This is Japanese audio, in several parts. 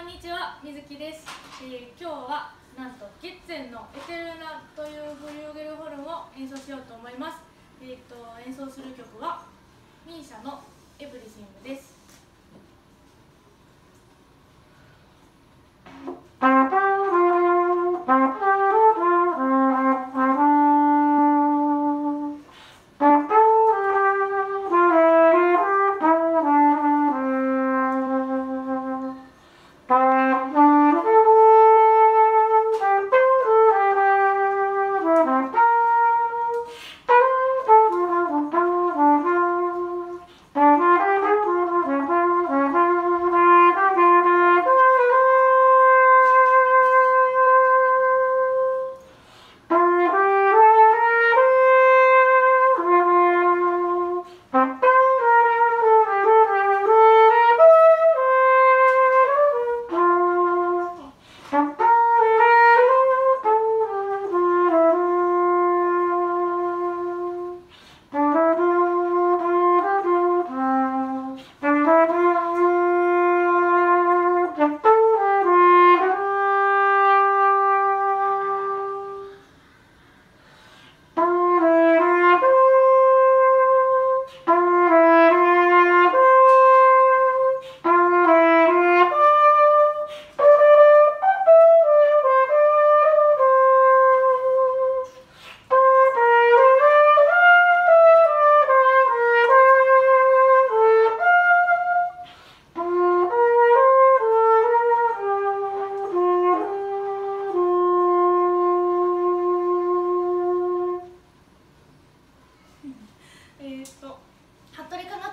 こんにちは、みずきです、えー今日はなんとゲッツェンのエテルナというフリューゲルホルンを演奏しようと思います。えー、と演奏する曲はミーシャのエブリシングです。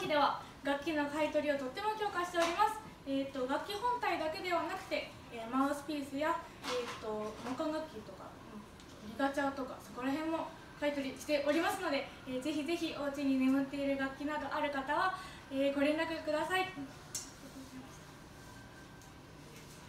期では楽器の買い取りをとっても強化しております、えー、と楽器本体だけではなくて、えーマウスピースや、えー、と木管楽器とかうんリガチャーとかそこら辺も買い取りしておりますので、えーぜひぜひお家に眠っている楽器などある方は、えーご連絡ください。